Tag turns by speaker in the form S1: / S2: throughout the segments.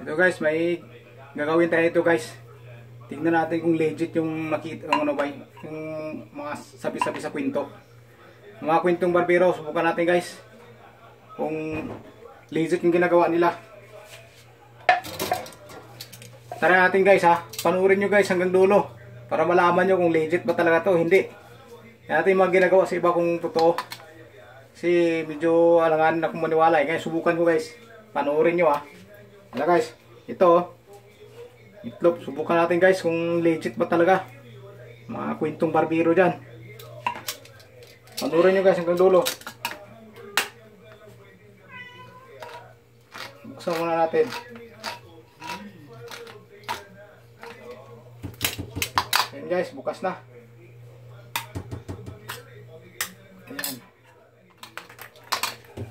S1: Ito guys, may gagawin tayo ito guys. Tingnan natin kung legit yung makita, yung ano ba, yung mga sabi-sabi sa kwento. Mga kwentong barbero, subukan natin guys. Kung legit yung ginagawa nila. Tara natin guys ha. Panuorin nyo guys hanggang dulo. Para malaman nyo kung legit ba talaga to hindi. Yan natin mga ginagawa sa iba kung totoo. Kasi medyo alangan na kung maniwala eh. Kaya subukan ko guys. Panuorin nyo ha. Wala guys. Ito oh. Itlog. Subukan natin guys kung legit ba talaga. Mga kwentong barbero dyan. Panuorin nyo guys hanggang dulo. Buksan muna natin. Ayan guys, bukas na. Ayan.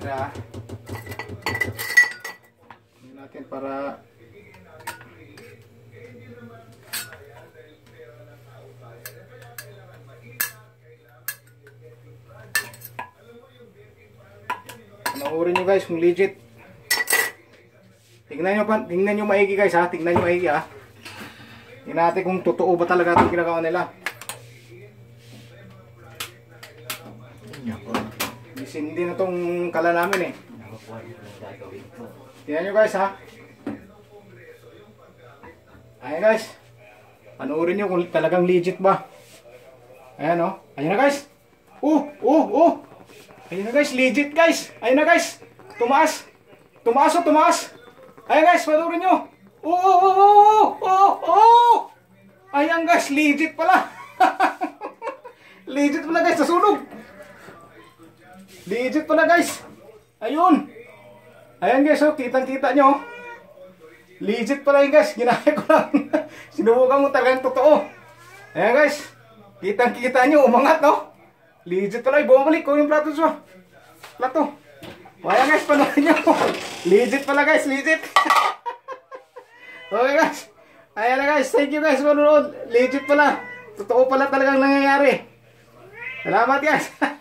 S1: Ayan natin para Panoorin nyo guys kung legit. Tingnan nyo, pa, tingnan nyo maigi guys ha. Tingnan nyo maigi ha. Tingnan natin kung totoo ba talaga itong ginagawa nila. Bisin din na itong kala namin eh. Tingnan nyo guys ha. Ayan guys. Panoorin nyo kung talagang legit ba. Ayan. Oh. Ayan na guys. Oh, oh, oh. Ayan na guys, legit guys. Ayan na guys. Tumaas. Tumaas o tumaas. Ayan guys, panoorin nyo. Oo, oo, oo, oo, oo. Ayan guys, legit pala. legit pala guys, nasunog. Legit pala guys. Ayun. Ayan guys, oh, kitang-kita nyo. Legit pala yun guys, ginaya ko lang. Sinubukan mo talagang totoo. Ayan guys, kitang-kita nyo, umangat no. Legit pala, bumalik ko yung plato siya. Plato. Ayan guys, panoorin nyo. Legit pala guys, legit. okay guys. Ayan na guys, thank you guys for Legit pala. Totoo pala talagang nangyayari. Salamat guys.